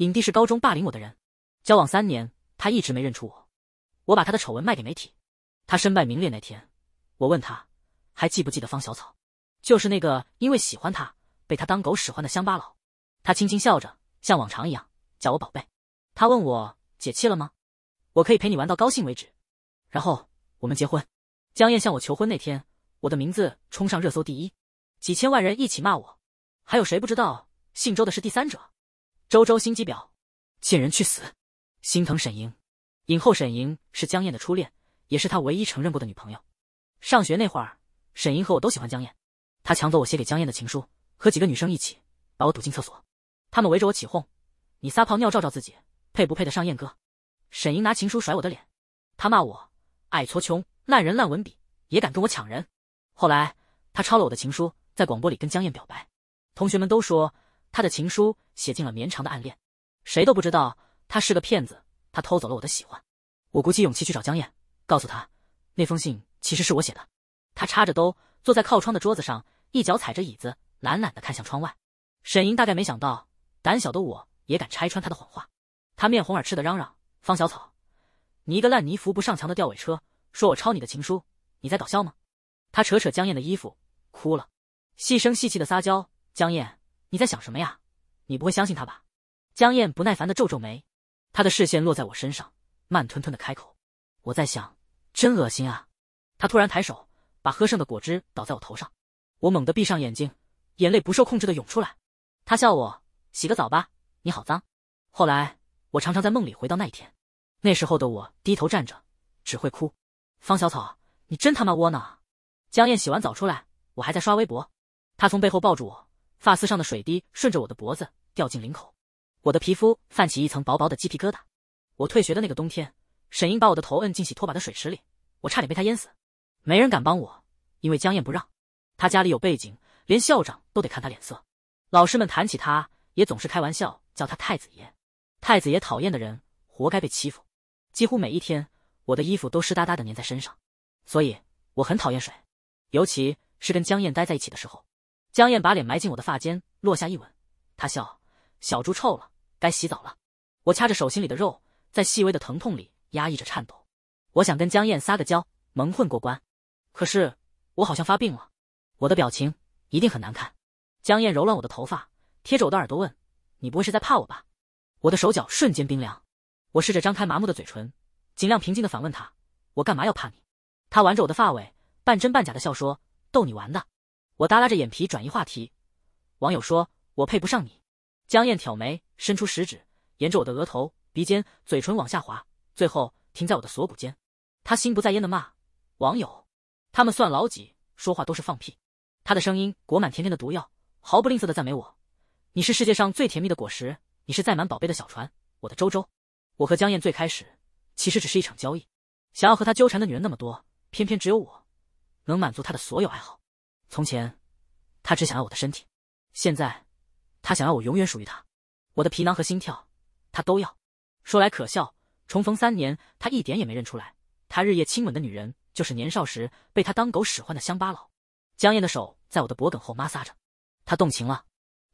影帝是高中霸凌我的人，交往三年，他一直没认出我。我把他的丑闻卖给媒体。他身败名裂那天，我问他还记不记得方小草，就是那个因为喜欢他被他当狗使唤的乡巴佬。他轻轻笑着，像往常一样叫我宝贝。他问我解气了吗？我可以陪你玩到高兴为止，然后我们结婚。江燕向我求婚那天，我的名字冲上热搜第一，几千万人一起骂我。还有谁不知道姓周的是第三者？周周心机婊，贱人去死！心疼沈莹，影后沈莹是江燕的初恋，也是她唯一承认过的女朋友。上学那会儿，沈莹和我都喜欢江燕，她抢走我写给江燕的情书，和几个女生一起把我堵进厕所，他们围着我起哄：“你撒泡尿照照自己，配不配得上燕哥？”沈莹拿情书甩我的脸，她骂我矮矬穷、烂人烂文笔，也敢跟我抢人。后来她抄了我的情书，在广播里跟江燕表白，同学们都说他的情书写进了绵长的暗恋，谁都不知道他是个骗子，他偷走了我的喜欢。我鼓起勇气去找江燕，告诉她那封信其实是我写的。他插着兜坐在靠窗的桌子上，一脚踩着椅子，懒懒的看向窗外。沈莹大概没想到，胆小的我也敢拆穿他的谎话，她面红耳赤的嚷嚷。方小草，你一个烂泥扶不上墙的吊尾车，说我抄你的情书，你在搞笑吗？他扯扯江燕的衣服，哭了，细声细气的撒娇：“江燕，你在想什么呀？你不会相信他吧？”江燕不耐烦的皱皱眉，他的视线落在我身上，慢吞吞的开口：“我在想，真恶心啊！”他突然抬手，把喝剩的果汁倒在我头上，我猛地闭上眼睛，眼泪不受控制的涌出来。他笑我：“洗个澡吧，你好脏。”后来。我常常在梦里回到那一天，那时候的我低头站着，只会哭。方小草，你真他妈窝囊！江燕洗完澡出来，我还在刷微博，她从背后抱住我，发丝上的水滴顺着我的脖子掉进领口，我的皮肤泛起一层薄薄的鸡皮疙瘩。我退学的那个冬天，沈英把我的头摁进洗拖把的水池里，我差点被她淹死，没人敢帮我，因为江燕不让。他家里有背景，连校长都得看他脸色，老师们谈起他也总是开玩笑叫他太子爷。太子爷讨厌的人，活该被欺负。几乎每一天，我的衣服都湿哒哒的粘在身上，所以我很讨厌水，尤其是跟江燕待在一起的时候。江燕把脸埋进我的发间，落下一吻。她笑：“小猪臭了，该洗澡了。”我掐着手心里的肉，在细微的疼痛里压抑着颤抖。我想跟江燕撒个娇，蒙混过关，可是我好像发病了，我的表情一定很难看。江燕揉乱我的头发，贴着我的耳朵问：“你不会是在怕我吧？”我的手脚瞬间冰凉，我试着张开麻木的嘴唇，尽量平静的反问他：“我干嘛要怕你？”他玩着我的发尾，半真半假的笑说：“逗你玩的。”我耷拉着眼皮转移话题。网友说我配不上你。江燕挑眉，伸出食指，沿着我的额头、鼻尖、嘴唇往下滑，最后停在我的锁骨间。他心不在焉的骂网友：“他们算老几？说话都是放屁。”他的声音裹满甜甜的毒药，毫不吝啬的赞美我：“你是世界上最甜蜜的果实。”你是载满宝贝的小船，我的周周。我和江燕最开始其实只是一场交易，想要和他纠缠的女人那么多，偏偏只有我能满足他的所有爱好。从前，他只想要我的身体；现在，他想要我永远属于他。我的皮囊和心跳，他都要。说来可笑，重逢三年，他一点也没认出来，他日夜亲吻的女人就是年少时被他当狗使唤的乡巴佬。江燕的手在我的脖梗后摩挲着，他动情了。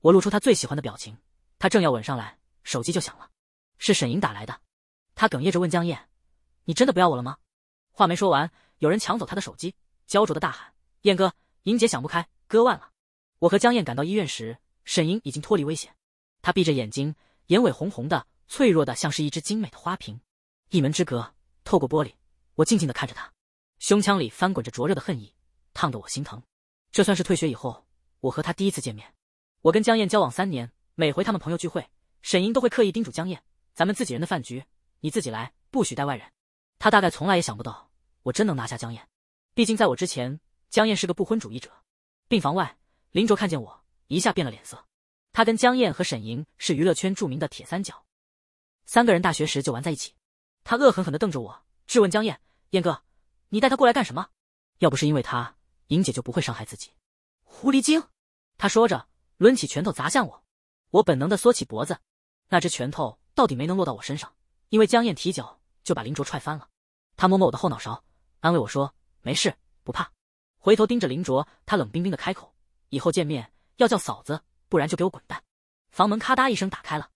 我露出他最喜欢的表情。他正要吻上来，手机就响了，是沈莹打来的。他哽咽着问江燕：“你真的不要我了吗？”话没说完，有人抢走他的手机，焦灼的大喊：“燕哥，莹姐想不开，割腕了！”我和江燕赶到医院时，沈莹已经脱离危险。她闭着眼睛，眼尾红红的，脆弱的像是一只精美的花瓶。一门之隔，透过玻璃，我静静的看着她，胸腔里翻滚着灼热的恨意，烫得我心疼。这算是退学以后我和她第一次见面。我跟江燕交往三年。每回他们朋友聚会，沈莹都会刻意叮嘱江燕：“咱们自己人的饭局，你自己来，不许带外人。”他大概从来也想不到，我真能拿下江燕。毕竟在我之前，江燕是个不婚主义者。病房外，林卓看见我，一下变了脸色。他跟江燕和沈莹是娱乐圈著名的铁三角，三个人大学时就玩在一起。他恶狠狠地瞪着我，质问江燕：“燕哥，你带他过来干什么？要不是因为他，莹姐就不会伤害自己。”狐狸精，他说着，抡起拳头砸向我。我本能的缩起脖子，那只拳头到底没能落到我身上，因为江燕提脚就把林卓踹翻了。他摸摸我的后脑勺，安慰我说：“没事，不怕。”回头盯着林卓，他冷冰冰的开口：“以后见面要叫嫂子，不然就给我滚蛋。”房门咔嗒一声打开了，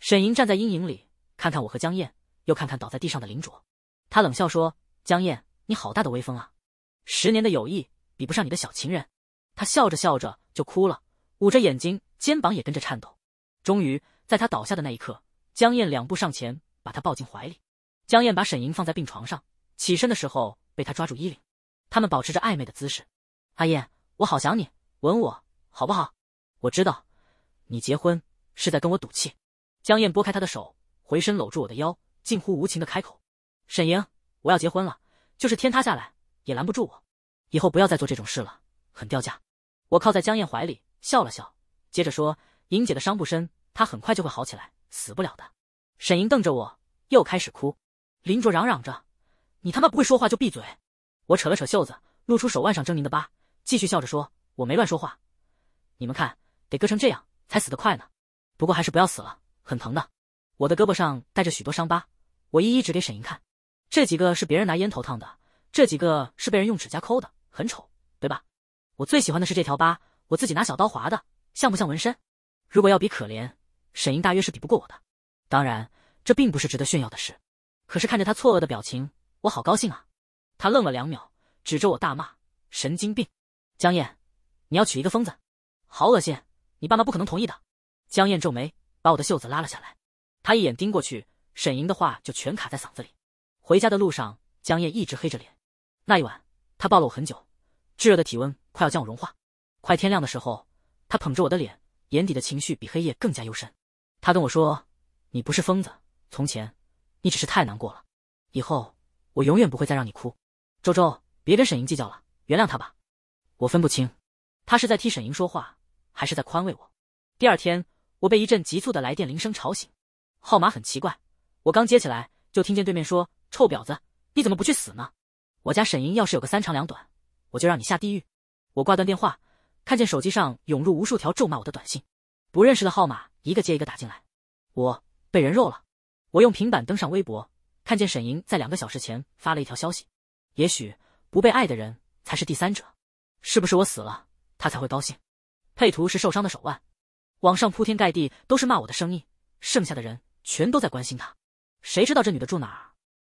沈莹站在阴影里，看看我和江燕，又看看倒在地上的林卓，他冷笑说：“江燕，你好大的威风啊！十年的友谊比不上你的小情人。”他笑着笑着就哭了，捂着眼睛，肩膀也跟着颤抖。终于，在他倒下的那一刻，江燕两步上前，把他抱进怀里。江燕把沈莹放在病床上，起身的时候被他抓住衣领，他们保持着暧昧的姿势。阿燕，我好想你，吻我好不好？我知道，你结婚是在跟我赌气。江燕拨开他的手，回身搂住我的腰，近乎无情的开口：“沈莹，我要结婚了，就是天塌下来也拦不住我。以后不要再做这种事了，很掉价。”我靠在江燕怀里笑了笑，接着说：“莹姐的伤不深，她很快就会好起来，死不了的。”沈莹瞪着我，又开始哭。林卓嚷嚷着：“你他妈不会说话就闭嘴！”我扯了扯袖子，露出手腕上狰狞的疤。继续笑着说：“我没乱说话，你们看，得割成这样才死得快呢。不过还是不要死了，很疼的。我的胳膊上带着许多伤疤，我一一指给沈莹看。这几个是别人拿烟头烫的，这几个是被人用指甲抠的，很丑，对吧？我最喜欢的是这条疤，我自己拿小刀划的，像不像纹身？如果要比可怜，沈莹大约是比不过我的。当然，这并不是值得炫耀的事。可是看着他错愕的表情，我好高兴啊！他愣了两秒，指着我大骂：“神经病！”江燕，你要娶一个疯子，好恶心！你爸妈不可能同意的。江燕皱眉，把我的袖子拉了下来。他一眼盯过去，沈莹的话就全卡在嗓子里。回家的路上，江燕一直黑着脸。那一晚，他抱了我很久，炙热的体温快要将我融化。快天亮的时候，他捧着我的脸，眼底的情绪比黑夜更加幽深。他跟我说：“你不是疯子，从前你只是太难过了。以后我永远不会再让你哭。”周周，别跟沈莹计较了，原谅她吧。我分不清，他是在替沈莹说话，还是在宽慰我。第二天，我被一阵急促的来电铃声吵醒，号码很奇怪。我刚接起来，就听见对面说：“臭婊子，你怎么不去死呢？我家沈莹要是有个三长两短，我就让你下地狱。”我挂断电话，看见手机上涌入无数条咒骂我的短信，不认识的号码一个接一个打进来，我被人肉了。我用平板登上微博，看见沈莹在两个小时前发了一条消息：“也许不被爱的人才是第三者。”是不是我死了，他才会高兴？配图是受伤的手腕，网上铺天盖地都是骂我的声音，剩下的人全都在关心他。谁知道这女的住哪儿？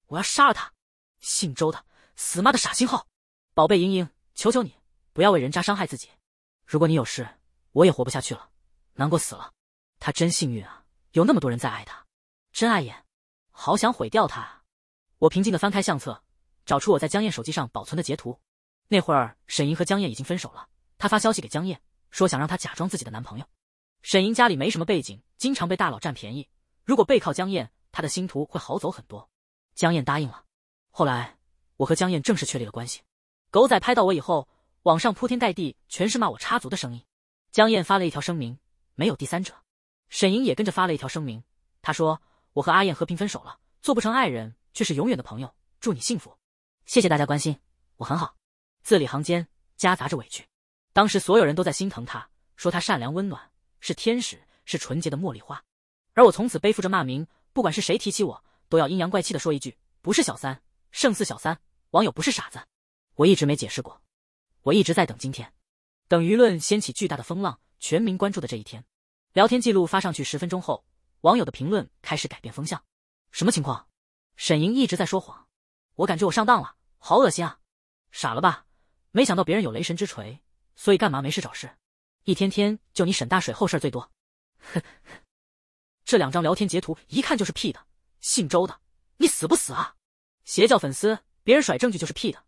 我要杀了她！姓周的，死妈的傻星号！宝贝莹莹，求求你不要为人渣伤害自己。如果你有事，我也活不下去了，难过死了。他真幸运啊，有那么多人在爱他，真碍眼，好想毁掉他。我平静的翻开相册，找出我在江燕手机上保存的截图。那会儿，沈莹和江燕已经分手了。她发消息给江燕，说想让她假装自己的男朋友。沈莹家里没什么背景，经常被大佬占便宜。如果背靠江燕，她的星途会好走很多。江燕答应了。后来，我和江燕正式确立了关系。狗仔拍到我以后，网上铺天盖地全是骂我插足的声音。江燕发了一条声明，没有第三者。沈莹也跟着发了一条声明，她说：“我和阿燕和平分手了，做不成爱人，却是永远的朋友。祝你幸福，谢谢大家关心，我很好。”字里行间夹杂着委屈，当时所有人都在心疼他，说他善良温暖，是天使，是纯洁的茉莉花。而我从此背负着骂名，不管是谁提起我，都要阴阳怪气的说一句：“不是小三，胜似小三。”网友不是傻子，我一直没解释过，我一直在等今天，等舆论掀起巨大的风浪，全民关注的这一天。聊天记录发上去十分钟后，网友的评论开始改变风向。什么情况？沈莹一直在说谎，我感觉我上当了，好恶心啊！傻了吧？没想到别人有雷神之锤，所以干嘛没事找事？一天天就你沈大水后事最多。哼，这两张聊天截图一看就是 P 的，姓周的，你死不死啊？邪教粉丝，别人甩证据就是 P 的。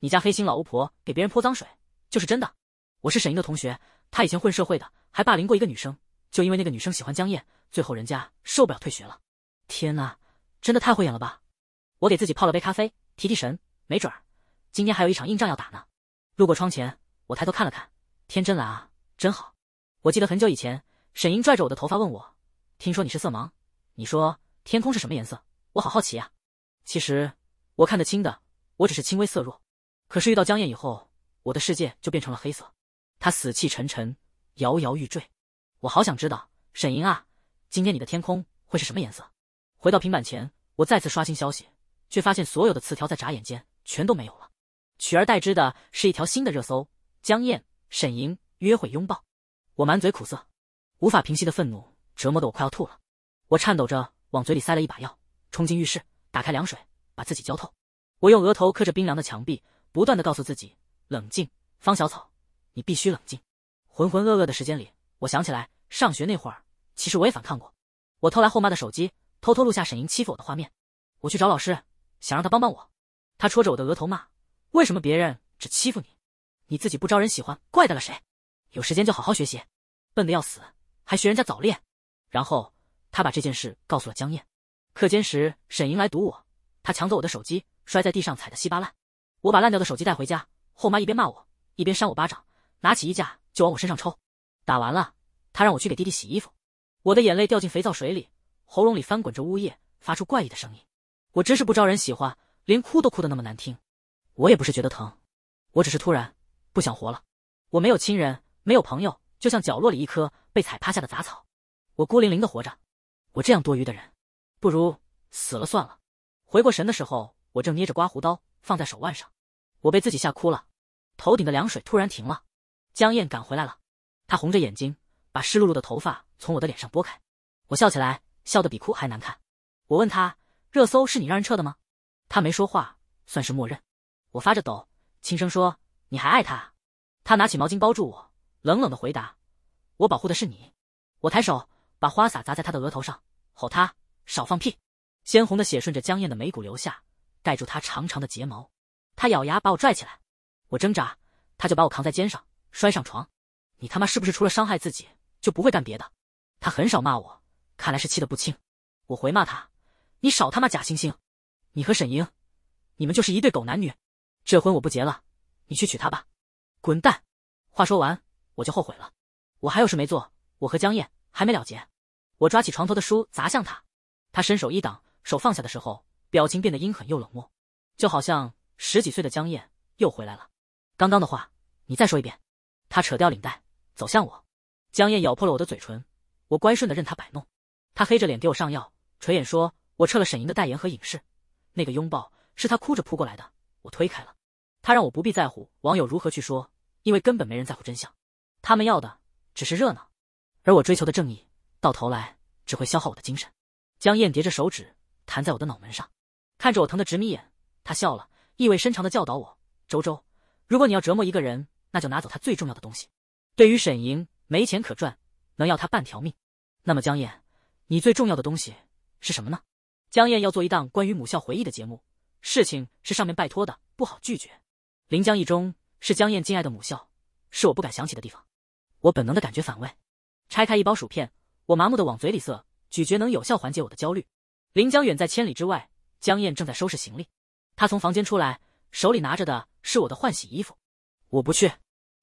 你家黑心老巫婆给别人泼脏水就是真的。我是沈莹的同学，他以前混社会的，还霸凌过一个女生，就因为那个女生喜欢江燕，最后人家受不了退学了。天呐，真的太会演了吧！我给自己泡了杯咖啡，提提神，没准儿。今天还有一场硬仗要打呢。路过窗前，我抬头看了看，天真蓝啊，真好。我记得很久以前，沈莹拽着我的头发问我：“听说你是色盲，你说天空是什么颜色？”我好好奇啊。其实我看得清的，我只是轻微色弱。可是遇到江燕以后，我的世界就变成了黑色。她死气沉沉，摇摇欲坠。我好想知道，沈莹啊，今天你的天空会是什么颜色？回到平板前，我再次刷新消息，却发现所有的词条在眨眼间全都没有了。取而代之的是一条新的热搜：江燕、沈莹约会拥抱。我满嘴苦涩，无法平息的愤怒折磨得我快要吐了。我颤抖着往嘴里塞了一把药，冲进浴室，打开凉水，把自己浇透。我用额头磕着冰凉的墙壁，不断的告诉自己冷静，方小草，你必须冷静。浑浑噩噩的时间里，我想起来上学那会儿，其实我也反抗过。我偷来后妈的手机，偷偷录下沈莹欺负我的画面。我去找老师，想让他帮帮我。他戳着我的额头骂：“为什么别人只欺负你，你自己不招人喜欢，怪得了谁？有时间就好好学习，笨的要死，还学人家早恋。”然后他把这件事告诉了江燕。课间时，沈莹来堵我，他抢走我的手机，摔在地上，踩得稀巴烂。我把烂掉的手机带回家，后妈一边骂我，一边扇我巴掌，拿起衣架就往我身上抽。打完了，他让我去给弟弟洗衣服。我的眼泪掉进肥皂水里，喉咙里翻滚着呜咽，发出怪异的声音。我真是不招人喜欢，连哭都哭得那么难听。我也不是觉得疼，我只是突然不想活了。我没有亲人，没有朋友，就像角落里一棵被踩趴下的杂草。我孤零零的活着，我这样多余的人，不如死了算了。回过神的时候，我正捏着刮胡刀放在手腕上，我被自己吓哭了。头顶的凉水突然停了，江燕赶回来了，她红着眼睛，把湿漉漉的头发从我的脸上拨开。我笑起来，笑得比哭还难看。我问她：“热搜是你让人撤的吗？”他没说话，算是默认。我发着抖，轻声说：“你还爱他？”他？”拿起毛巾包住我，冷冷的回答：“我保护的是你。”我抬手。把花洒砸在他的额头上，吼他少放屁！鲜红的血顺着江燕的眉骨流下，盖住她长长的睫毛。他咬牙把我拽起来，我挣扎，他就把我扛在肩上，摔上床。你他妈是不是除了伤害自己就不会干别的？他很少骂我，看来是气得不轻。我回骂他：你少他妈假惺惺！你和沈莹，你们就是一对狗男女。这婚我不结了，你去娶她吧！滚蛋！话说完，我就后悔了。我还有事没做，我和江燕。还没了结，我抓起床头的书砸向他，他伸手一挡，手放下的时候，表情变得阴狠又冷漠，就好像十几岁的江燕又回来了。刚刚的话，你再说一遍。他扯掉领带，走向我。江燕咬破了我的嘴唇，我乖顺的任他摆弄。他黑着脸给我上药，垂眼说：“我撤了沈莹的代言和影视。”那个拥抱是他哭着扑过来的，我推开了。他让我不必在乎网友如何去说，因为根本没人在乎真相，他们要的只是热闹。而我追求的正义，到头来只会消耗我的精神。江燕叠着手指弹在我的脑门上，看着我疼得直眯眼，他笑了，意味深长的教导我：“周周，如果你要折磨一个人，那就拿走他最重要的东西。对于沈莹，没钱可赚，能要他半条命。那么江燕，你最重要的东西是什么呢？”江燕要做一档关于母校回忆的节目，事情是上面拜托的，不好拒绝。临江一中是江燕敬爱的母校，是我不敢想起的地方。我本能的感觉反胃。拆开一包薯片，我麻木的往嘴里塞，咀嚼能有效缓解我的焦虑。临江远在千里之外，江燕正在收拾行李。她从房间出来，手里拿着的是我的换洗衣服。我不去，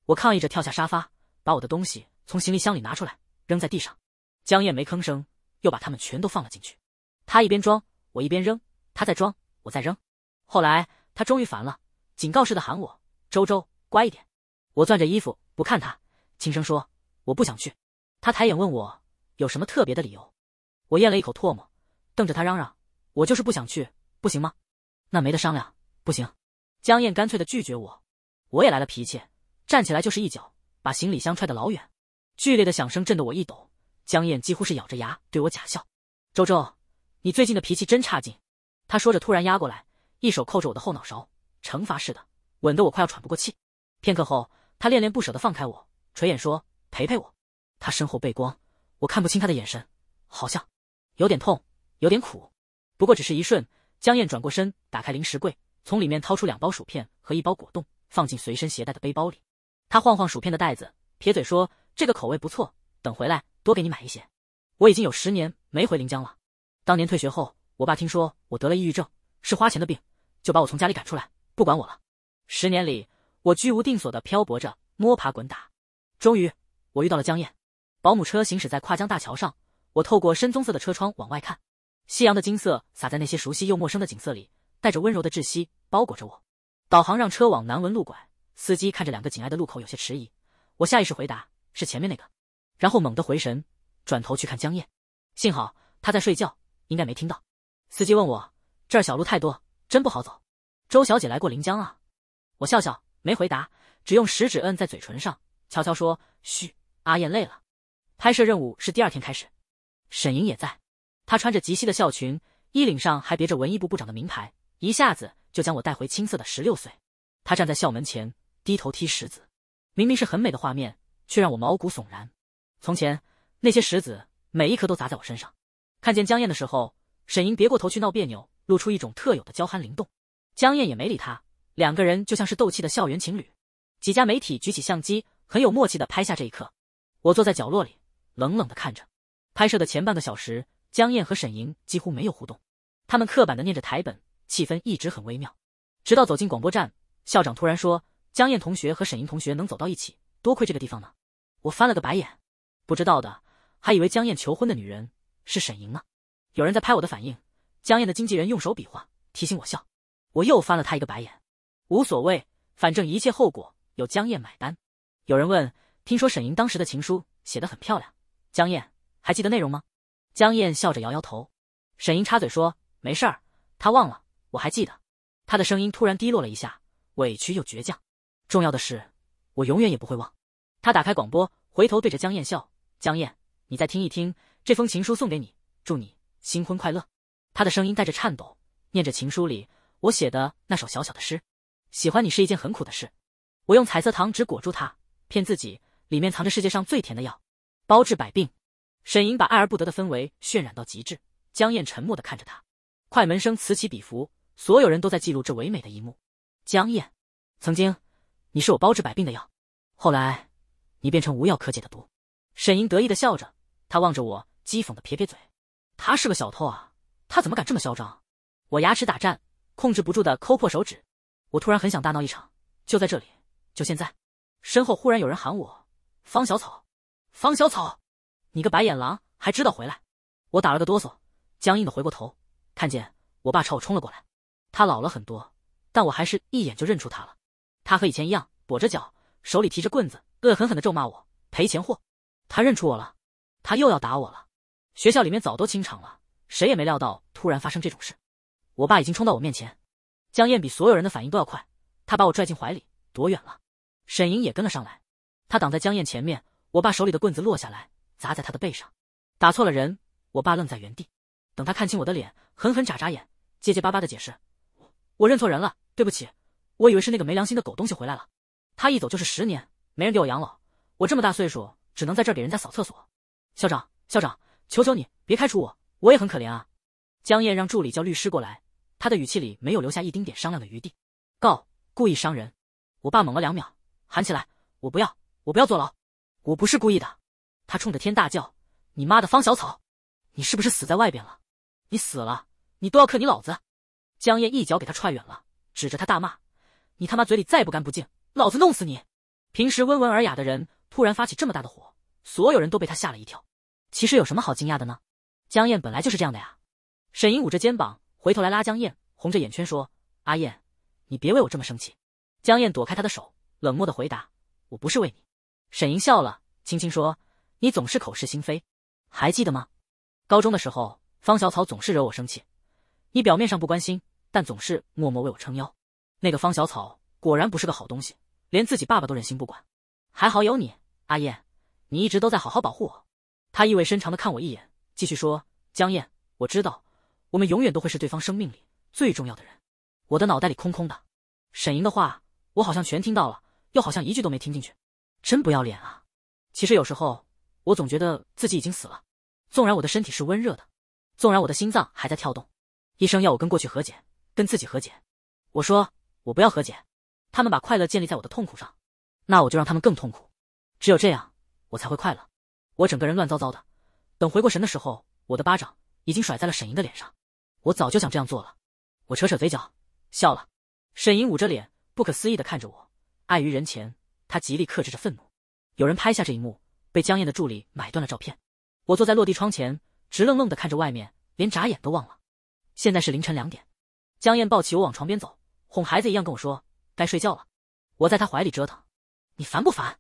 我抗议着跳下沙发，把我的东西从行李箱里拿出来，扔在地上。江燕没吭声，又把它们全都放了进去。他一边装，我一边扔；他在装，我在扔。后来他终于烦了，警告似的喊我：“周周，乖一点。”我攥着衣服不看他，轻声说：“我不想去。”他抬眼问我有什么特别的理由，我咽了一口唾沫，瞪着他嚷嚷：“我就是不想去，不行吗？那没得商量，不行。”江燕干脆的拒绝我，我也来了脾气，站起来就是一脚，把行李箱踹得老远，剧烈的响声震得我一抖。江燕几乎是咬着牙对我假笑：“周周，你最近的脾气真差劲。”他说着突然压过来，一手扣着我的后脑勺，惩罚似的吻得我快要喘不过气。片刻后，他恋恋不舍的放开我，垂眼说：“陪陪我。”他身后背光，我看不清他的眼神，好像有点痛，有点苦，不过只是一瞬。江燕转过身，打开零食柜，从里面掏出两包薯片和一包果冻，放进随身携带的背包里。他晃晃薯片的袋子，撇嘴说：“这个口味不错，等回来多给你买一些。”我已经有十年没回临江了。当年退学后，我爸听说我得了抑郁症，是花钱的病，就把我从家里赶出来，不管我了。十年里，我居无定所的漂泊着，摸爬滚打，终于，我遇到了江燕。保姆车行驶在跨江大桥上，我透过深棕色的车窗往外看，夕阳的金色洒在那些熟悉又陌生的景色里，带着温柔的窒息，包裹着我。导航让车往南文路拐，司机看着两个紧挨的路口有些迟疑，我下意识回答是前面那个，然后猛地回神，转头去看江燕，幸好她在睡觉，应该没听到。司机问我这儿小路太多，真不好走。周小姐来过临江啊？我笑笑没回答，只用食指摁在嘴唇上，悄悄说：嘘，阿燕累了。拍摄任务是第二天开始，沈莹也在。她穿着极细的校裙，衣领上还别着文艺部部长的名牌，一下子就将我带回青涩的十六岁。她站在校门前，低头踢石子，明明是很美的画面，却让我毛骨悚然。从前那些石子每一颗都砸在我身上。看见江燕的时候，沈莹别过头去闹别扭，露出一种特有的娇憨灵动。江燕也没理他，两个人就像是斗气的校园情侣。几家媒体举起相机，很有默契的拍下这一刻。我坐在角落里，冷冷的看着。拍摄的前半个小时，江燕和沈莹几乎没有互动，他们刻板的念着台本，气氛一直很微妙。直到走进广播站，校长突然说：“江燕同学和沈莹同学能走到一起，多亏这个地方呢。”我翻了个白眼，不知道的还以为江燕求婚的女人是沈莹呢。有人在拍我的反应，江燕的经纪人用手比划，提醒我笑。我又翻了他一个白眼，无所谓，反正一切后果由江燕买单。有人问：“听说沈莹当时的情书写得很漂亮，江燕还记得内容吗？”江燕笑着摇摇头。沈莹插嘴说：“没事儿，她忘了，我还记得。”她的声音突然低落了一下，委屈又倔强。重要的是，我永远也不会忘。他打开广播，回头对着江燕笑：“江燕，你再听一听这封情书，送给你，祝你新婚快乐。”他的声音带着颤抖，念着情书里。我写的那首小小的诗，喜欢你是一件很苦的事。我用彩色糖纸裹住它，骗自己里面藏着世界上最甜的药，包治百病。沈莹把爱而不得的氛围渲染到极致。江燕沉默的看着他，快门声此起彼伏，所有人都在记录这唯美的一幕。江燕，曾经你是我包治百病的药，后来你变成无药可解的毒。沈莹得意的笑着，她望着我，讥讽的撇撇嘴。他是个小偷啊，他怎么敢这么嚣张？我牙齿打颤。控制不住的抠破手指，我突然很想大闹一场，就在这里，就现在。身后忽然有人喊我：“方小草，方小草，你个白眼狼，还知道回来！”我打了个哆嗦，僵硬的回过头，看见我爸朝我冲了过来。他老了很多，但我还是一眼就认出他了。他和以前一样，跛着脚，手里提着棍子，恶狠狠的咒骂我赔钱货。他认出我了，他又要打我了。学校里面早都清场了，谁也没料到突然发生这种事。我爸已经冲到我面前，江燕比所有人的反应都要快，他把我拽进怀里，躲远了。沈莹也跟了上来，他挡在江燕前面。我爸手里的棍子落下来，砸在他的背上，打错了人。我爸愣在原地，等他看清我的脸，狠狠眨眨眼，结结巴巴的解释：“我认错人了，对不起，我以为是那个没良心的狗东西回来了。他一走就是十年，没人给我养老，我这么大岁数，只能在这儿给人家扫厕所。校长，校长，求求你别开除我，我也很可怜啊。”江燕让助理叫律师过来。他的语气里没有留下一丁点商量的余地，告故意伤人。我爸猛了两秒，喊起来：“我不要，我不要坐牢，我不是故意的。”他冲着天大叫：“你妈的方小草，你是不是死在外边了？你死了，你都要克你老子！”江燕一脚给他踹远了，指着他大骂：“你他妈嘴里再不干不净，老子弄死你！”平时温文尔雅的人突然发起这么大的火，所有人都被他吓了一跳。其实有什么好惊讶的呢？江燕本来就是这样的呀。沈莹捂着肩膀。回头来拉江燕，红着眼圈说：“阿燕，你别为我这么生气。”江燕躲开他的手，冷漠的回答：“我不是为你。”沈莹笑了，轻轻说：“你总是口是心非，还记得吗？高中的时候，方小草总是惹我生气，你表面上不关心，但总是默默为我撑腰。那个方小草果然不是个好东西，连自己爸爸都忍心不管。还好有你，阿燕，你一直都在好好保护我。”他意味深长的看我一眼，继续说：“江燕，我知道。”我们永远都会是对方生命里最重要的人。我的脑袋里空空的，沈莹的话我好像全听到了，又好像一句都没听进去，真不要脸啊！其实有时候我总觉得自己已经死了，纵然我的身体是温热的，纵然我的心脏还在跳动，医生要我跟过去和解，跟自己和解。我说我不要和解，他们把快乐建立在我的痛苦上，那我就让他们更痛苦，只有这样我才会快乐。我整个人乱糟糟的，等回过神的时候，我的巴掌已经甩在了沈莹的脸上。我早就想这样做了，我扯扯嘴角，笑了。沈莹捂着脸，不可思议的看着我。碍于人前，她极力克制着愤怒。有人拍下这一幕，被江燕的助理买断了照片。我坐在落地窗前，直愣愣的看着外面，连眨眼都忘了。现在是凌晨两点，江燕抱起我往床边走，哄孩子一样跟我说：“该睡觉了。”我在她怀里折腾，你烦不烦？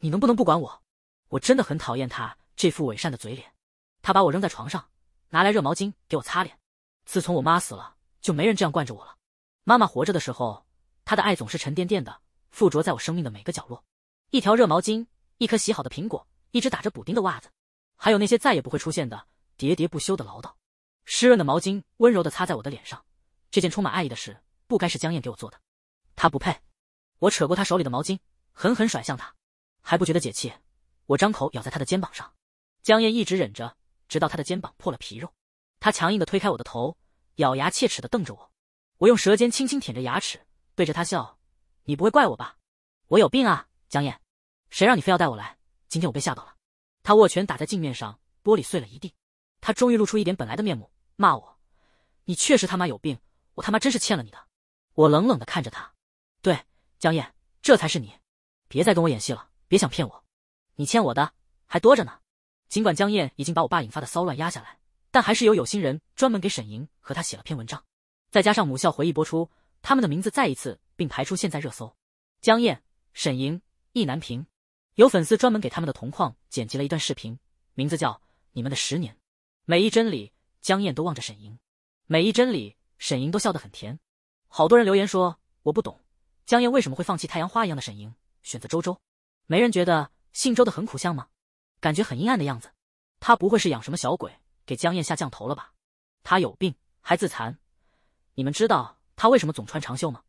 你能不能不管我？我真的很讨厌她这副伪善的嘴脸。她把我扔在床上，拿来热毛巾给我擦脸。自从我妈死了，就没人这样惯着我了。妈妈活着的时候，她的爱总是沉甸甸的，附着在我生命的每个角落。一条热毛巾，一颗洗好的苹果，一只打着补丁的袜子，还有那些再也不会出现的喋喋不休的唠叨。湿润的毛巾温柔的擦在我的脸上。这件充满爱意的事，不该是江燕给我做的，她不配。我扯过她手里的毛巾，狠狠甩向她，还不觉得解气。我张口咬在他的肩膀上，江燕一直忍着，直到他的肩膀破了皮肉。他强硬的推开我的头，咬牙切齿的瞪着我。我用舌尖轻轻舔着牙齿，对着他笑：“你不会怪我吧？我有病啊，江燕，谁让你非要带我来？今天我被吓到了。”他握拳打在镜面上，玻璃碎了一地。他终于露出一点本来的面目，骂我：“你确实他妈有病！我他妈真是欠了你的！”我冷冷的看着他：“对，江燕，这才是你！别再跟我演戏了，别想骗我！你欠我的还多着呢。”尽管江燕已经把我爸引发的骚乱压下来，但还是有有心人专门给沈莹和他写了篇文章，再加上母校回忆播出，他们的名字再一次并排出现在热搜。江燕、沈莹、意难平。有粉丝专门给他们的同框剪辑了一段视频，名字叫《你们的十年》。每一帧里，江燕都望着沈莹；每一帧里，沈莹都笑得很甜。好多人留言说：“我不懂，江燕为什么会放弃太阳花一样的沈莹，选择周周？没人觉得姓周的很苦相吗？感觉很阴暗的样子。他不会是养什么小鬼给江燕下降头了吧？他有病还自残。你们知道他为什么总穿长袖吗？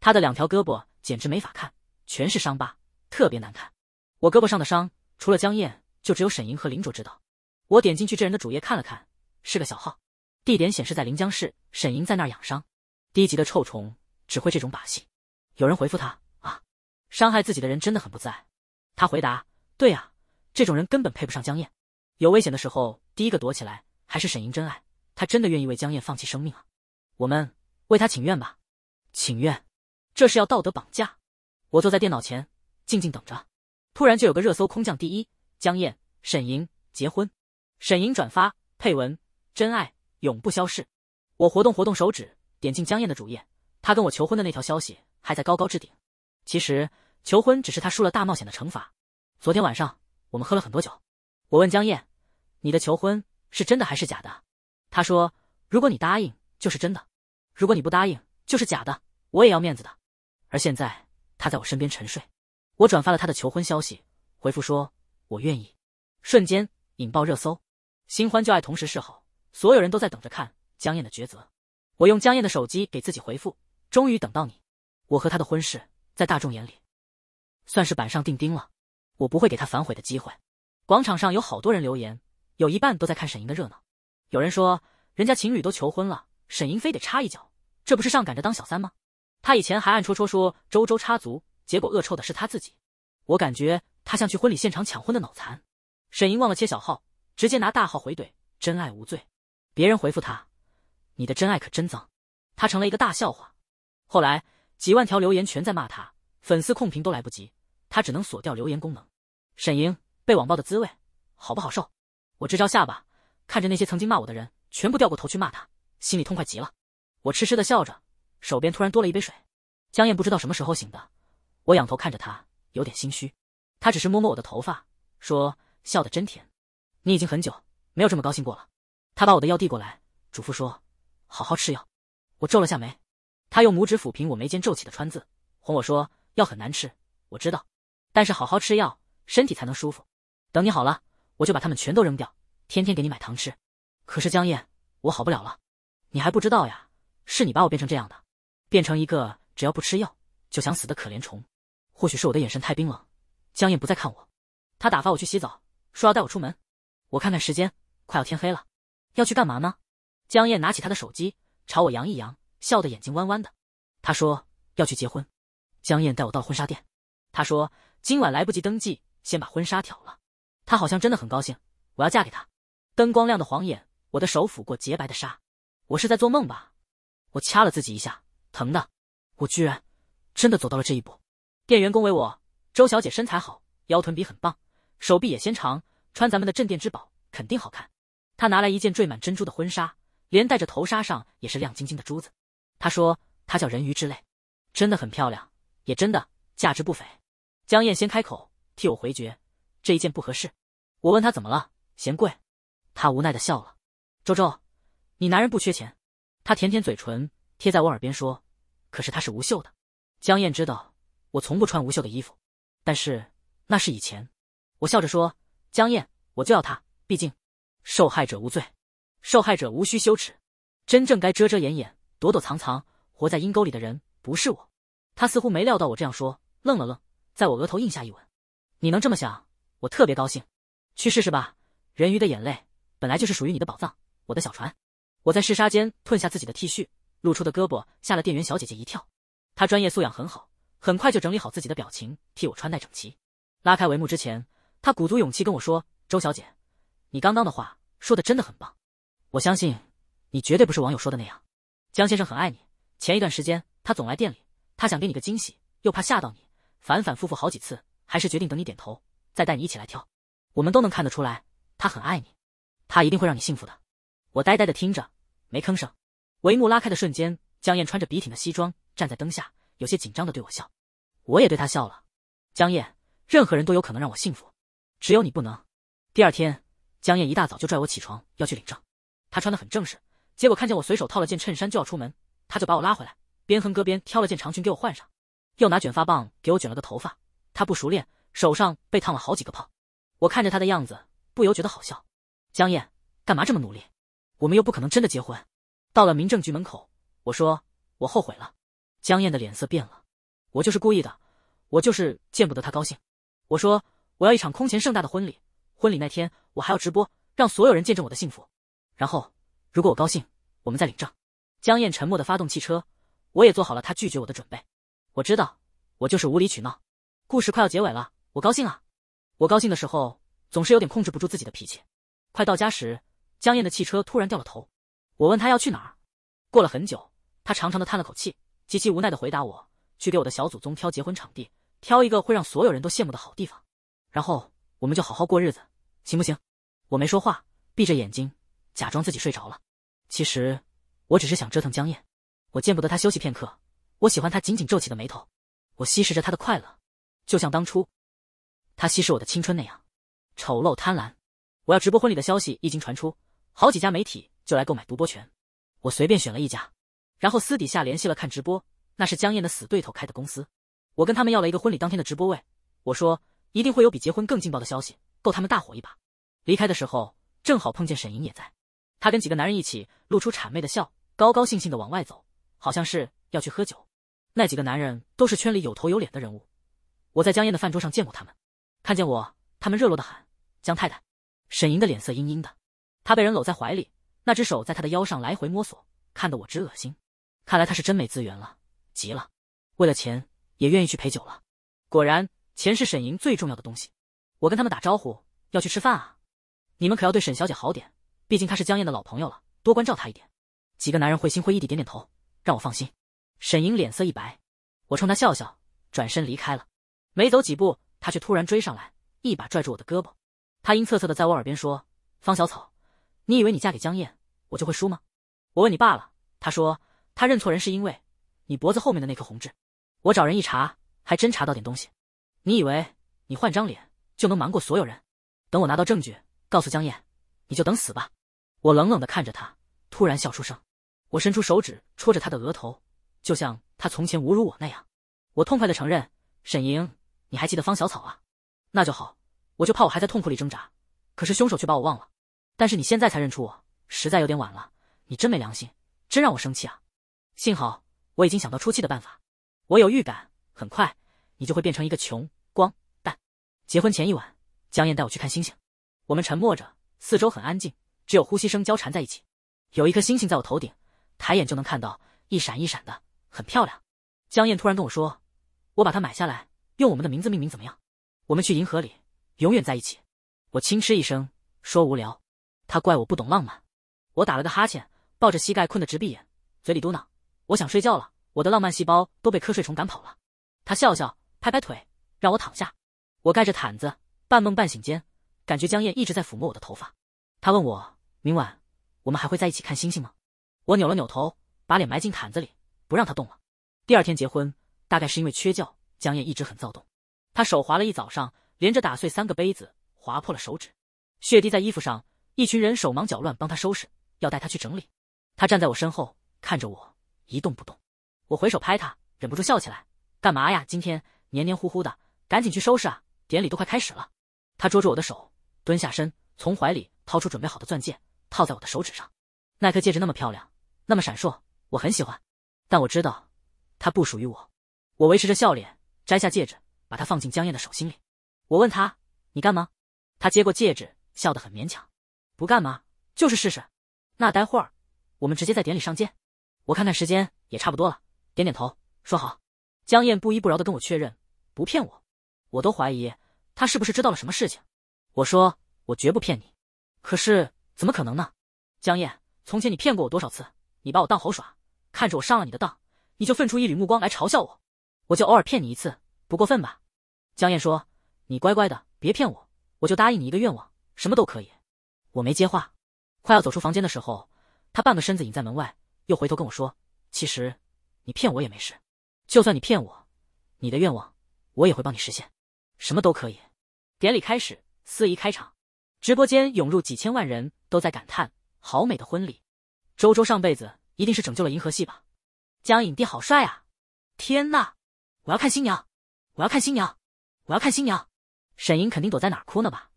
他的两条胳膊简直没法看，全是伤疤，特别难看。”我胳膊上的伤，除了江燕，就只有沈莹和林卓知道。我点进去这人的主页看了看，是个小号，地点显示在临江市，沈莹在那儿养伤。低级的臭虫只会这种把戏。有人回复他啊，伤害自己的人真的很不在。他回答：对啊，这种人根本配不上江燕。有危险的时候，第一个躲起来还是沈莹真爱，他真的愿意为江燕放弃生命啊。我们为他请愿吧，请愿，这是要道德绑架。我坐在电脑前，静静等着。突然就有个热搜空降第一，江燕、沈莹结婚。沈莹转发配文：“真爱永不消逝。”我活动活动手指，点进江燕的主页，她跟我求婚的那条消息还在高高置顶。其实求婚只是他输了大冒险的惩罚。昨天晚上我们喝了很多酒，我问江燕：“你的求婚是真的还是假的？”她说：“如果你答应就是真的，如果你不答应就是假的。我也要面子的。”而现在他在我身边沉睡。我转发了他的求婚消息，回复说：“我愿意。”瞬间引爆热搜，新欢旧爱同时示好，所有人都在等着看江燕的抉择。我用江燕的手机给自己回复：“终于等到你。”我和他的婚事在大众眼里算是板上钉钉了，我不会给他反悔的机会。广场上有好多人留言，有一半都在看沈莹的热闹。有人说：“人家情侣都求婚了，沈莹非得插一脚，这不是上赶着当小三吗？”他以前还暗戳戳说周周插足。结果恶臭的是他自己，我感觉他像去婚礼现场抢婚的脑残。沈莹忘了切小号，直接拿大号回怼：“真爱无罪。”别人回复他：“你的真爱可真脏。”他成了一个大笑话。后来几万条留言全在骂他，粉丝控评都来不及，他只能锁掉留言功能。沈莹被网暴的滋味好不好受？我支招下巴，看着那些曾经骂我的人全部掉过头去骂他，心里痛快极了。我痴痴的笑着，手边突然多了一杯水。江燕不知道什么时候醒的。我仰头看着他，有点心虚。他只是摸摸我的头发，说：“笑得真甜。你已经很久没有这么高兴过了。”他把我的药递过来，嘱咐说：“好好吃药。”我皱了下眉。他用拇指抚平我眉间皱起的川字，哄我说：“药很难吃，我知道，但是好好吃药，身体才能舒服。等你好了，我就把它们全都扔掉，天天给你买糖吃。可是江燕，我好不了了。你还不知道呀？是你把我变成这样的，变成一个只要不吃药就想死的可怜虫。”或许是我的眼神太冰冷，江燕不再看我。他打发我去洗澡，说要带我出门。我看看时间，快要天黑了，要去干嘛呢？江燕拿起他的手机，朝我扬一扬，笑得眼睛弯弯的。他说要去结婚。江燕带我到婚纱店，他说今晚来不及登记，先把婚纱挑了。他好像真的很高兴，我要嫁给他。灯光亮的晃眼，我的手抚过洁白的纱，我是在做梦吧？我掐了自己一下，疼的。我居然真的走到了这一步。店员恭维我：“周小姐身材好，腰臀比很棒，手臂也纤长，穿咱们的镇店之宝肯定好看。”她拿来一件缀满珍珠的婚纱，连带着头纱上也是亮晶晶的珠子。她说：“她叫人鱼之泪，真的很漂亮，也真的价值不菲。”江燕先开口替我回绝：“这一件不合适。”我问他怎么了，嫌贵？他无奈的笑了：“周周，你男人不缺钱。”他舔舔嘴唇，贴在我耳边说：“可是它是无袖的。”江燕知道。我从不穿无袖的衣服，但是那是以前。我笑着说：“江燕，我就要他，毕竟受害者无罪。”受害者无需羞耻，真正该遮遮掩掩、躲躲藏藏、活在阴沟里的人不是我。他似乎没料到我这样说，愣了愣，在我额头印下一吻。你能这么想，我特别高兴。去试试吧，人鱼的眼泪本来就是属于你的宝藏，我的小船。我在试纱间褪下自己的 T 恤，露出的胳膊吓了店员小姐姐一跳。她专业素养很好，很快就整理好自己的表情，替我穿戴整齐。拉开帷幕之前，她鼓足勇气跟我说：“周小姐，你刚刚的话说的真的很棒。我相信你绝对不是网友说的那样。江先生很爱你。前一段时间他总来店里，他想给你个惊喜，又怕吓到你，反反复复好几次，还是决定等你点头再带你一起来挑。我们都能看得出来，他很爱你，他一定会让你幸福的。”我呆呆的听着。没吭声。帷幕拉开的瞬间，江燕穿着笔挺的西装站在灯下，有些紧张的对我笑。我也对他笑了。江燕，任何人都有可能让我幸福，只有你不能。第二天，江燕一大早就拽我起床要去领证。他穿的很正式，结果看见我随手套了件衬衫就要出门，他就把我拉回来，边哼歌边挑了件长裙给我换上，又拿卷发棒给我卷了个头发。她不熟练，手上被烫了好几个泡。我看着她的样子，不由觉得好笑。江燕，干嘛这么努力？我们又不可能真的结婚。到了民政局门口，我说我后悔了。江燕的脸色变了，我就是故意的，我就是见不得她高兴。我说我要一场空前盛大的婚礼，婚礼那天我还要直播，让所有人见证我的幸福。然后如果我高兴，我们再领证。江燕沉默的发动汽车，我也做好了他拒绝我的准备。我知道我就是无理取闹。故事快要结尾了，我高兴啊！我高兴的时候总是有点控制不住自己的脾气。快到家时。江燕的汽车突然掉了头，我问他要去哪儿。过了很久，他长长的叹了口气，极其无奈的回答我：“去给我的小祖宗挑结婚场地，挑一个会让所有人都羡慕的好地方，然后我们就好好过日子，行不行？”我没说话，闭着眼睛，假装自己睡着了。其实我只是想折腾江燕，我见不得他休息片刻，我喜欢他紧紧皱起的眉头，我吸食着他的快乐，就像当初他吸食我的青春那样，丑陋贪婪。我要直播婚礼的消息一经传出。好几家媒体就来购买独播权，我随便选了一家，然后私底下联系了看直播，那是江燕的死对头开的公司。我跟他们要了一个婚礼当天的直播位，我说一定会有比结婚更劲爆的消息，够他们大火一把。离开的时候正好碰见沈莹也在，她跟几个男人一起露出谄媚的笑，高高兴兴的往外走，好像是要去喝酒。那几个男人都是圈里有头有脸的人物，我在江燕的饭桌上见过他们，看见我，他们热络的喊江太太。沈莹的脸色阴阴的。他被人搂在怀里，那只手在他的腰上来回摸索，看得我直恶心。看来他是真没资源了，急了，为了钱也愿意去陪酒了。果然，钱是沈莹最重要的东西。我跟他们打招呼，要去吃饭啊！你们可要对沈小姐好点，毕竟她是江燕的老朋友了，多关照她一点。几个男人会心会意地点点头，让我放心。沈莹脸色一白，我冲她笑笑，转身离开了。没走几步，他却突然追上来，一把拽住我的胳膊。他阴恻恻的在我耳边说：“方小草。”你以为你嫁给江燕，我就会输吗？我问你爸了，他说他认错人是因为你脖子后面的那颗红痣。我找人一查，还真查到点东西。你以为你换张脸就能瞒过所有人？等我拿到证据，告诉江燕，你就等死吧。我冷冷的看着他，突然笑出声。我伸出手指戳着他的额头，就像他从前侮辱我那样。我痛快的承认：“沈莹，你还记得方小草啊？那就好。我就怕我还在痛苦里挣扎，可是凶手却把我忘了。”但是你现在才认出我，实在有点晚了。你真没良心，真让我生气啊！幸好我已经想到出气的办法。我有预感，很快你就会变成一个穷光蛋。结婚前一晚，江燕带我去看星星，我们沉默着，四周很安静，只有呼吸声交缠在一起。有一颗星星在我头顶，抬眼就能看到，一闪一闪的，很漂亮。江燕突然跟我说：“我把它买下来，用我们的名字命名，怎么样？我们去银河里，永远在一起。”我轻嗤一声，说：“无聊。”他怪我不懂浪漫，我打了个哈欠，抱着膝盖困得直闭眼，嘴里嘟囔：“我想睡觉了，我的浪漫细胞都被瞌睡虫赶跑了。”他笑笑，拍拍腿，让我躺下。我盖着毯子，半梦半醒间，感觉江燕一直在抚摸我的头发。他问我：“明晚我们还会在一起看星星吗？”我扭了扭头，把脸埋进毯子里，不让他动了。第二天结婚，大概是因为缺觉，江燕一直很躁动。她手划了一早上，连着打碎三个杯子，划破了手指，血滴在衣服上。一群人手忙脚乱帮他收拾，要带他去整理。他站在我身后看着我，一动不动。我回手拍他，忍不住笑起来：“干嘛呀？今天黏黏糊糊的，赶紧去收拾啊！典礼都快开始了。”他捉住我的手，蹲下身，从怀里掏出准备好的钻戒，套在我的手指上。那颗戒指那么漂亮，那么闪烁，我很喜欢。但我知道，它不属于我。我维持着笑脸，摘下戒指，把它放进江燕的手心里。我问他：“你干吗？”他接过戒指，笑得很勉强：“不干嘛，就是试试。”那待会儿，我们直接在典礼上见。我看看时间，也差不多了，点点头，说好。江燕不依不饶的跟我确认，不骗我。我都怀疑他是不是知道了什么事情。我说：“我绝不骗你。”可是怎么可能呢？江燕，从前你骗过我多少次？你把我当猴耍，看着我上了你的当，你就分出一缕目光来嘲笑我。我就偶尔骗你一次，不过分吧？江燕说：“你乖乖的，别骗我，我就答应你一个愿望，什么都可以。”我没接话。快要走出房间的时候，他半个身子隐在门外，又回头跟我说：“其实，你骗我也没事。就算你骗我，你的愿望我也会帮你实现，什么都可以。”典礼开始，司仪开场，直播间涌入几千万人，都在感叹：“好美的婚礼！周周上辈子一定是拯救了银河系吧？江影帝好帅啊！天呐，我要看新娘，我要看新娘，我要看新娘！沈莹肯定躲在哪儿哭呢吧？”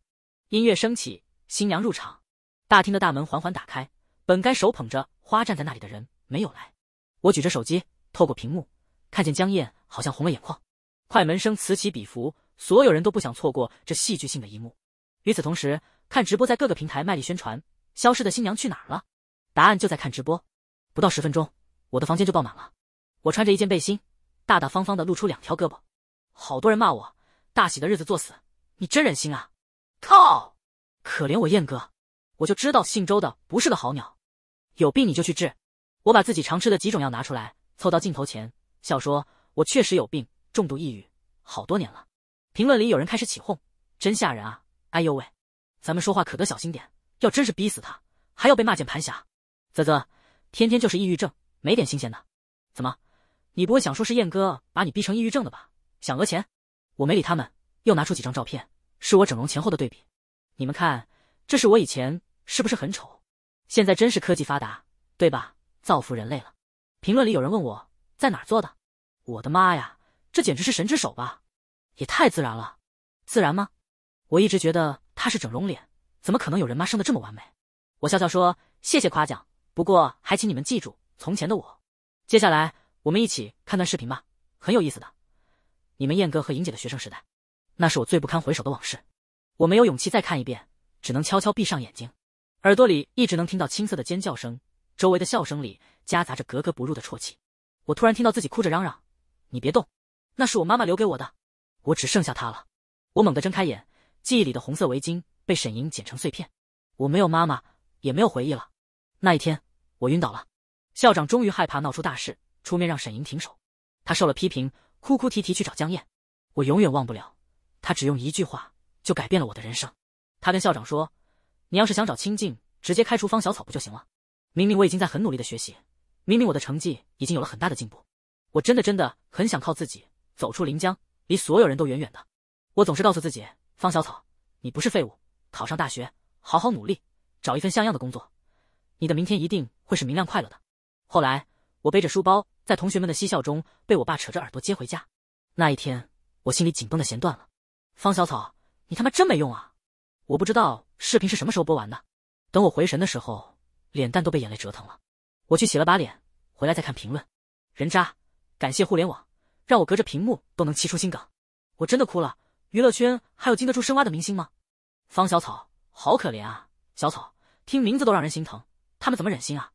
音乐升起，新娘入场。大厅的大门缓缓打开，本该手捧着花站在那里的人没有来。我举着手机，透过屏幕看见江燕好像红了眼眶。快门声此起彼伏，所有人都不想错过这戏剧性的一幕。与此同时，看直播在各个平台卖力宣传：“消失的新娘去哪儿了？”答案就在看直播。不到十分钟，我的房间就爆满了。我穿着一件背心，大大方方的露出两条胳膊。好多人骂我：“大喜的日子作死，你真忍心啊！”靠，可怜我燕哥。我就知道姓周的不是个好鸟，有病你就去治。我把自己常吃的几种药拿出来，凑到镜头前，笑说：“我确实有病，重度抑郁，好多年了。”评论里有人开始起哄：“真吓人啊！哎呦喂，咱们说话可得小心点，要真是逼死他，还要被骂键盘侠。”啧啧，天天就是抑郁症，没点新鲜的。怎么，你不会想说是燕哥把你逼成抑郁症的吧？想讹钱？我没理他们，又拿出几张照片，是我整容前后的对比。你们看，这是我以前。是不是很丑？现在真是科技发达，对吧？造福人类了。评论里有人问我在哪做的，我的妈呀，这简直是神之手吧？也太自然了，自然吗？我一直觉得他是整容脸，怎么可能有人妈生的这么完美？我笑笑说谢谢夸奖，不过还请你们记住从前的我。接下来我们一起看段视频吧，很有意思的。你们燕哥和莹姐的学生时代，那是我最不堪回首的往事。我没有勇气再看一遍，只能悄悄闭上眼睛。耳朵里一直能听到青涩的尖叫声，周围的笑声里夹杂着格格不入的啜泣。我突然听到自己哭着嚷嚷：“你别动，那是我妈妈留给我的，我只剩下它了。”我猛地睁开眼，记忆里的红色围巾被沈莹剪成碎片。我没有妈妈，也没有回忆了。那一天，我晕倒了。校长终于害怕闹出大事，出面让沈莹停手。他受了批评，哭哭啼啼去找江燕。我永远忘不了，他只用一句话就改变了我的人生。他跟校长说。你要是想找清静，直接开除方小草不就行了？明明我已经在很努力的学习，明明我的成绩已经有了很大的进步，我真的真的很想靠自己走出临江，离所有人都远远的。我总是告诉自己，方小草，你不是废物，考上大学，好好努力，找一份像样的工作，你的明天一定会是明亮快乐的。后来，我背着书包在同学们的嬉笑中被我爸扯着耳朵接回家。那一天，我心里紧绷的弦断了。方小草，你他妈真没用啊！我不知道视频是什么时候播完的，等我回神的时候，脸蛋都被眼泪折腾了。我去洗了把脸，回来再看评论，人渣！感谢互联网，让我隔着屏幕都能气出心梗。我真的哭了。娱乐圈还有经得住深挖的明星吗？方小草好可怜啊！小草听名字都让人心疼，他们怎么忍心啊？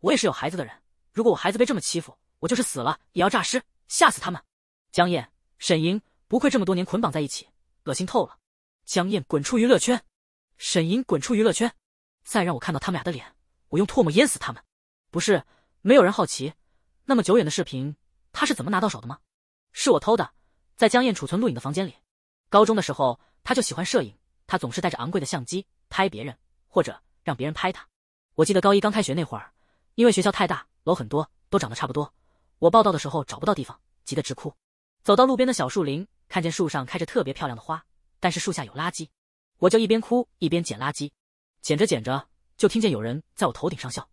我也是有孩子的人，如果我孩子被这么欺负，我就是死了也要诈尸，吓死他们！江燕、沈莹不愧这么多年捆绑在一起，恶心透了。江燕滚出娱乐圈，沈莹滚出娱乐圈，再让我看到他们俩的脸，我用唾沫淹死他们！不是，没有人好奇，那么久远的视频，他是怎么拿到手的吗？是我偷的，在江燕储存录影的房间里。高中的时候，他就喜欢摄影，他总是带着昂贵的相机拍别人，或者让别人拍他。我记得高一刚开学那会儿，因为学校太大，楼很多，都长得差不多，我报道的时候找不到地方，急得直哭。走到路边的小树林，看见树上开着特别漂亮的花。但是树下有垃圾，我就一边哭一边捡垃圾，捡着捡着就听见有人在我头顶上笑。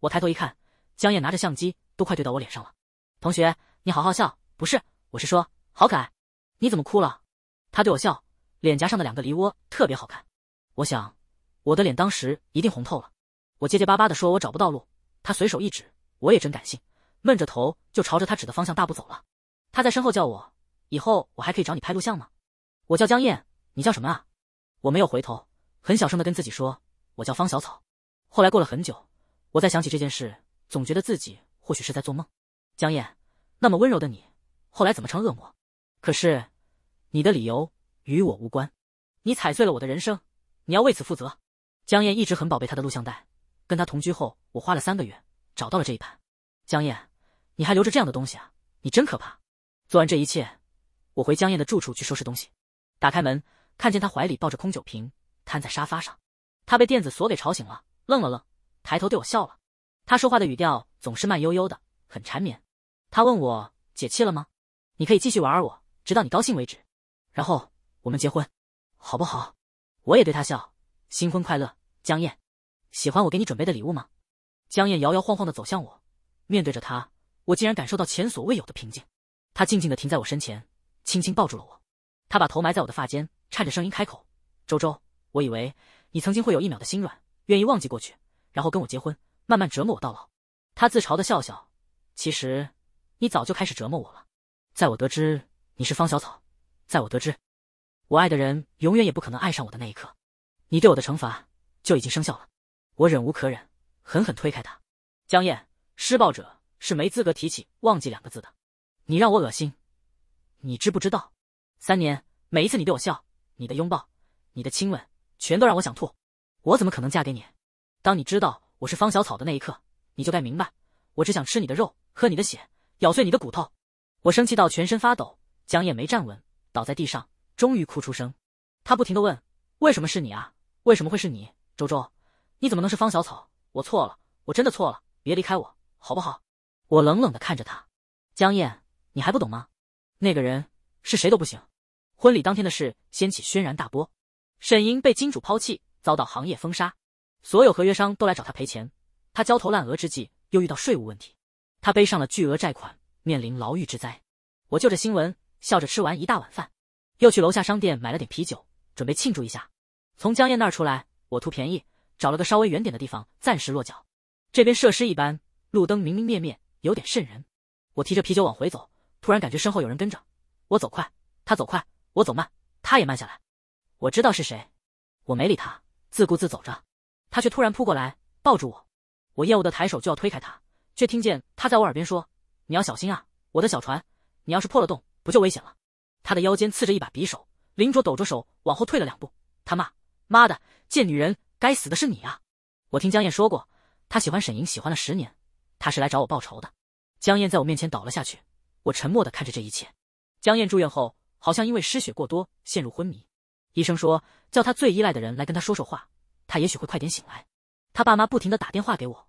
我抬头一看，江燕拿着相机都快对到我脸上了。同学，你好好笑，不是，我是说好可爱。你怎么哭了？他对我笑，脸颊上的两个梨窝特别好看。我想，我的脸当时一定红透了。我结结巴巴的说：“我找不到路。”他随手一指，我也真感性，闷着头就朝着他指的方向大步走了。他在身后叫我：“以后我还可以找你拍录像吗？”我叫江燕，你叫什么啊？我没有回头，很小声的跟自己说：“我叫方小草。”后来过了很久，我再想起这件事，总觉得自己或许是在做梦。江燕，那么温柔的你，后来怎么成恶魔？可是，你的理由与我无关，你踩碎了我的人生，你要为此负责。江燕一直很宝贝他的录像带。跟他同居后，我花了三个月找到了这一盘。江燕，你还留着这样的东西啊？你真可怕！做完这一切，我回江燕的住处去收拾东西。打开门，看见他怀里抱着空酒瓶，瘫在沙发上。他被电子锁给吵醒了，愣了愣，抬头对我笑了。他说话的语调总是慢悠悠的，很缠绵。他问我解气了吗？你可以继续玩我，直到你高兴为止。然后我们结婚，好不好？我也对他笑，新婚快乐，江燕。喜欢我给你准备的礼物吗？江燕摇摇晃晃的走向我，面对着他，我竟然感受到前所未有的平静。他静静的停在我身前，轻轻抱住了我。他把头埋在我的发间，颤着声音开口：“周周，我以为你曾经会有一秒的心软，愿意忘记过去，然后跟我结婚，慢慢折磨我到老。”他自嘲的笑笑：“其实，你早就开始折磨我了。在我得知你是方小草，在我得知我爱的人永远也不可能爱上我的那一刻，你对我的惩罚就已经生效了。”我忍无可忍，狠狠推开他。江燕，施暴者是没资格提起忘记两个字的。你让我恶心，你知不知道？三年，每一次你对我笑，你的拥抱，你的亲吻，全都让我想吐。我怎么可能嫁给你？当你知道我是方小草的那一刻，你就该明白，我只想吃你的肉，喝你的血，咬碎你的骨头。我生气到全身发抖。江燕没站稳，倒在地上，终于哭出声。她不停的问：为什么是你啊？为什么会是你？周周。你怎么能是方小草？我错了，我真的错了，别离开我，好不好？我冷冷的看着他，江燕，你还不懂吗？那个人是谁都不行。婚礼当天的事掀起轩然大波，沈英被金主抛弃，遭到行业封杀，所有合约商都来找他赔钱。他焦头烂额之际，又遇到税务问题，他背上了巨额债款，面临牢狱之灾。我就着新闻，笑着吃完一大碗饭，又去楼下商店买了点啤酒，准备庆祝一下。从江燕那儿出来，我图便宜。找了个稍微远点的地方暂时落脚，这边设施一般，路灯明明灭灭，有点瘆人。我提着啤酒往回走，突然感觉身后有人跟着。我走快，他走快，我走慢，他也慢下来。我知道是谁，我没理他，自顾自走着。他却突然扑过来抱住我，我厌恶的抬手就要推开他，却听见他在我耳边说：“你要小心啊，我的小船，你要是破了洞，不就危险了？”他的腰间刺着一把匕首，林卓抖着手往后退了两步，他骂：“妈的，贱女人！”该死的是你啊！我听江燕说过，她喜欢沈莹，喜欢了十年，她是来找我报仇的。江燕在我面前倒了下去，我沉默的看着这一切。江燕住院后，好像因为失血过多陷入昏迷，医生说叫她最依赖的人来跟她说说话，她也许会快点醒来。她爸妈不停的打电话给我，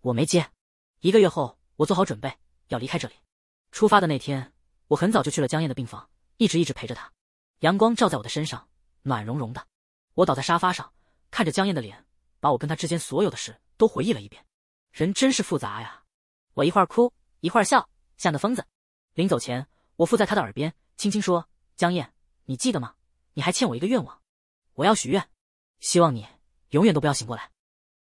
我没接。一个月后，我做好准备要离开这里。出发的那天，我很早就去了江燕的病房，一直一直陪着她。阳光照在我的身上，暖融融的。我倒在沙发上。看着江燕的脸，把我跟他之间所有的事都回忆了一遍。人真是复杂呀，我一会儿哭一会儿笑，像个疯子。临走前，我附在他的耳边轻轻说：“江燕，你记得吗？你还欠我一个愿望，我要许愿，希望你永远都不要醒过来。”